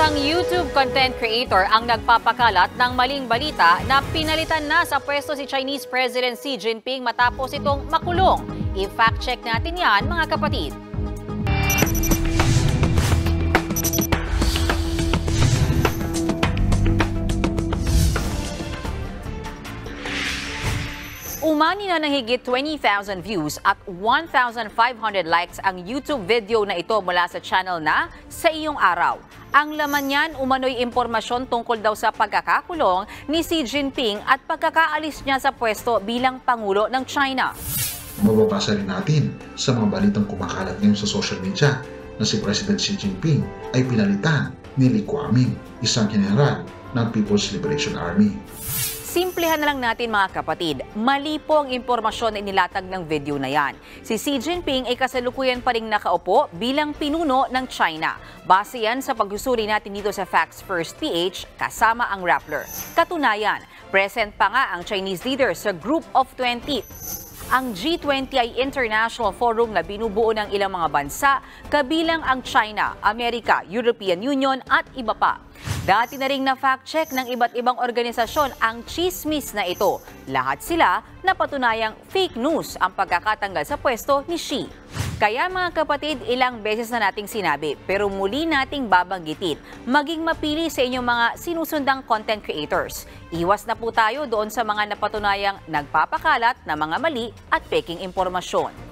Isang YouTube content creator ang nagpapakalat ng maling balita na pinalitan na sa pwesto si Chinese President Xi Jinping matapos itong makulong. I-fact check natin yan mga kapatid. Umani na ng higit 20,000 views at 1,500 likes ang YouTube video na ito mula sa channel na Sa Iyong Araw. Ang laman niyan umano'y impormasyon tungkol daw sa pagkakakulong ni Xi Jinping at pagkakaalis niya sa pwesto bilang Pangulo ng China. Mababasa rin natin sa mga balitang kumakalat ngayon sa social media na si President Xi Jinping ay pinalitan ni Li Kuaming, isang general ng People's Liberation Army. Simplehan na lang natin mga kapatid, mali po ang impormasyon na inilatag ng video na yan. Si Xi Jinping ay kasalukuyan pa rin nakaupo bilang pinuno ng China. Base yan sa pagsusuri natin dito sa Facts First PH kasama ang Rappler. Katunayan, present pa nga ang Chinese leader sa Group of 20 ang G20 ay international forum na binubuo ng ilang mga bansa, kabilang ang China, Amerika, European Union at iba pa. Dati na ring na-fact-check ng iba't ibang organisasyon ang chismis na ito. Lahat sila napatunayang fake news ang pagkakatanggal sa pwesto ni Xi. Kaya mga kapatid, ilang beses na nating sinabi pero muli nating babanggitin, maging mapili sa inyong mga sinusundang content creators. Iwas na po tayo doon sa mga napatunayang nagpapakalat na mga mali at peking impormasyon.